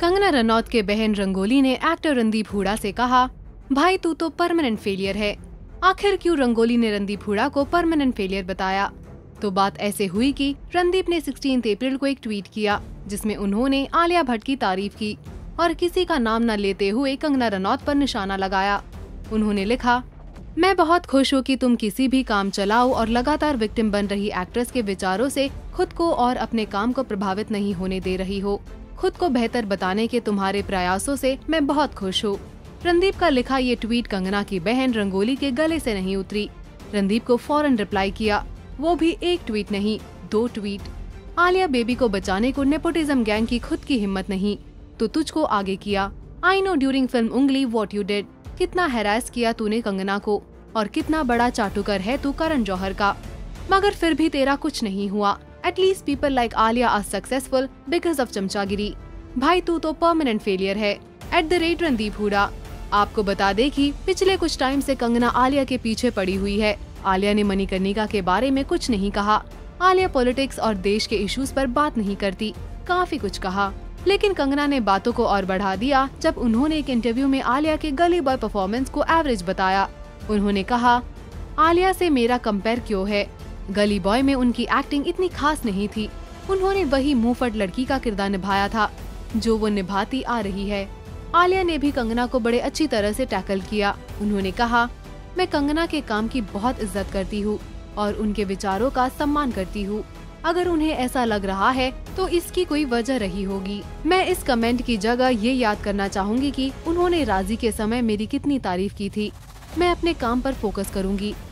कंगना रनौत के बहन रंगोली ने एक्टर रणदीप हुडा से कहा, भाई, तू तो परमानेंट फेलियर है। आखिर क्यों रंगोली ने रणदीप हुडा को परमानेंट फेलियर बताया? तो बात ऐसे हुई कि रणदीप ने 16 अप्रैल को एक ट्वीट किया, जिसमें उन्होंने आलिया भट्ट की तारीफ़ की और किसी का नाम न लेते हुए कंगना रनौत पर निशाना लगाया। उन्होंने लिखा, मैं बहुत खुश हूँ कि तुम किसी भी काम चलाओ और लगातार विक्टिम बन रही एक्ट्रेस के विचारों से खुद को और अपने काम को प्रभावित नहीं होने दे रही हो। खुद को बेहतर बताने के तुम्हारे प्रयासों से मैं बहुत खुश हूँ। रणदीप का लिखा ये ट्वीट कंगना की बहन रंगोली के गले से नहीं उतरी। रणदीप को फ़ौरन रिप्लाई किया। वो भी एक ट्वीट नहीं, दो ट्वीट आलिया बेबी को बचाने को नेपोटिज्म गैंग की खुद की हिम्मत नहीं। तो तुझको आगे किया। आई नो ड्यूरिंग फ़िल्म उंगली वॉट यू डिड कितना हैरास किया तूने कंगना को, और कितना बड़ा चाटुकर है तू करण जौहर का। मगर फिर भी तेरा कुछ नहीं हुआ। At least people like Alia are successful because of चमचागिरी भाई, तू तो परमानेंट फेलियर है। At the rate Randeep Hooda आपको बता दे कि पिछले कुछ टाइम से कंगना आलिया के पीछे पड़ी हुई है। आलिया ने मणिकर्णिका के बारे में कुछ नहीं कहा। आलिया पॉलिटिक्स और देश के इश्यूज़ पर बात नहीं करती। काफ़ी कुछ कहा। लेकिन कंगना ने बातों को और बढ़ा दिया जब उन्होंने एक इंटरव्यू में आलिया के गली बॉय परफॉर्मेंस को एवरेज बताया। उन्होंने कहा, आलिया से मेरा कंपेयर क्यों है? गली बॉय में उनकी एक्टिंग इतनी खास नहीं थी। उन्होंने वही मुंहफट लड़की का किरदार निभाया था, जो वो निभाती आ रही है। आलिया ने भी कंगना को बड़े अच्छी तरह से टैकल किया। उन्होंने कहा, मैं कंगना के काम की बहुत इज़्ज़त करती हूँ और उनके विचारों का सम्मान करती हूँ। अगर उन्हें ऐसा लग रहा है तो इसकी कोई वजह रही होगी। मैं इस कमेंट की जगह ये याद करना चाहूँगी कि उन्होंने राज़ी के समय मेरी कितनी तारीफ़ की थी। मैं अपने काम पर फोकस करूँगी।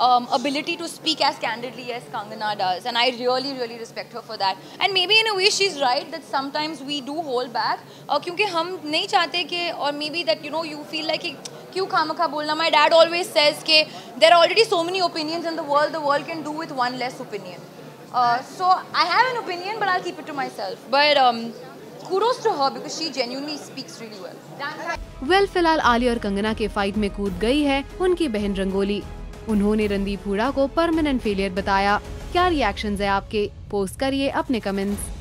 um, ability to speak as candidly as Kangana does, and I really, really respect her for that. And maybe in a way she's right that sometimes we do hold back, uh, क्योंकि हम नहीं चाहते कि or maybe that you know you feel like क्यों खामखा बोलना my dad always says कि are already so many opinions in the world the world can do with one less opinion uh, so I have an opinion but I'll keep it to myself but um, kudos to her because she genuinely speaks really well well फ़िलहाल आलिया और कंगना के fight में कूद गई है उनकी बहन रंगोली उन्होंने रणदीप हुडा को परमानेंट फेलियर बताया। क्या रिएक्शन है आपके? पोस्ट करिए अपने कमेंट्स